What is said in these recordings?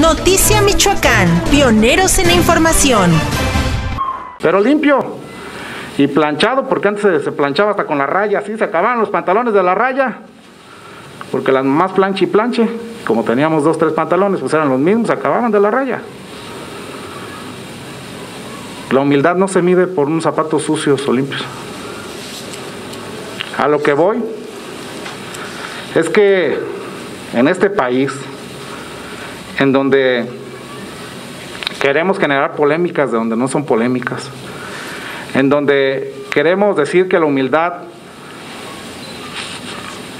Noticia Michoacán, pioneros en la información. Pero limpio y planchado, porque antes se, planchaba hasta con la raya, así se acababan los pantalones de la raya. Porque las más planche y planche, como teníamos dos, tres pantalones, pues eran los mismos, se acababan de la raya. La humildad no se mide por unos zapatos sucios o limpios. A lo que voy es que en este país, en donde queremos generar polémicas de donde no son polémicas, en donde queremos decir que la humildad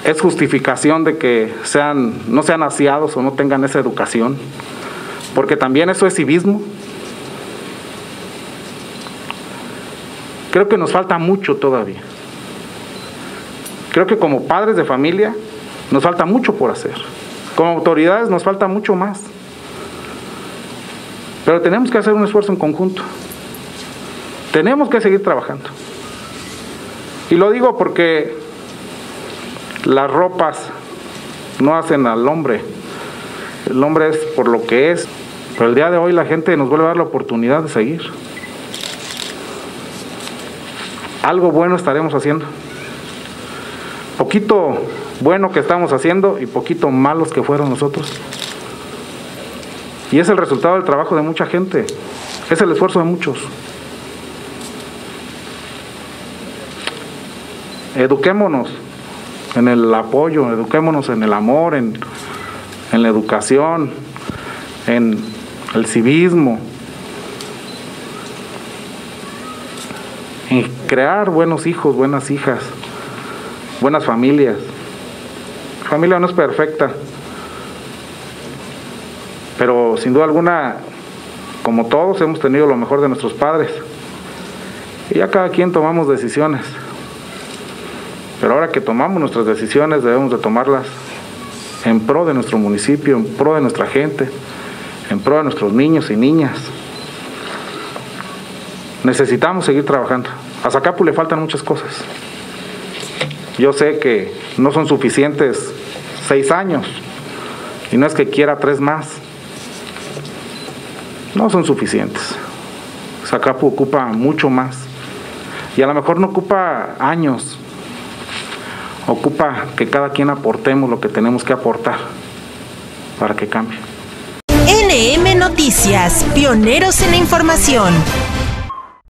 es justificación de que sean, no sean asiados o no tengan esa educación, porque también eso es civismo. Creo que nos falta mucho todavía. Creo que como padres de familia nos falta mucho por hacer. Como autoridades nos falta mucho más. Pero tenemos que hacer un esfuerzo en conjunto. Tenemos que seguir trabajando. Y lo digo porque las ropas no hacen al hombre. El hombre es por lo que es. Pero el día de hoy la gente nos vuelve a dar la oportunidad de seguir. Algo bueno estaremos haciendo. Poquito bueno que estamos haciendo y poquito malos que fueron nosotros. Y es el resultado del trabajo de mucha gente. Es el esfuerzo de muchos. Eduquémonos en el apoyo, eduquémonos en el amor, en, en la educación, en el civismo, en crear buenos hijos, buenas hijas, buenas familias. familia no es perfecta, pero sin duda alguna, como todos, hemos tenido lo mejor de nuestros padres. Y ya cada quien tomamos decisiones. Pero ahora que tomamos nuestras decisiones debemos de tomarlas en pro de nuestro municipio, en pro de nuestra gente, en pro de nuestros niños y niñas. Necesitamos seguir trabajando. A Zacapu le faltan muchas cosas. Yo sé que no son suficientes seis años y no es que quiera tres más. No son suficientes. Zacapu ocupa mucho más. Y a lo mejor no ocupa años, ocupa que cada quien aportemos lo que tenemos que aportar para que cambie. NM Noticias, pioneros en la información.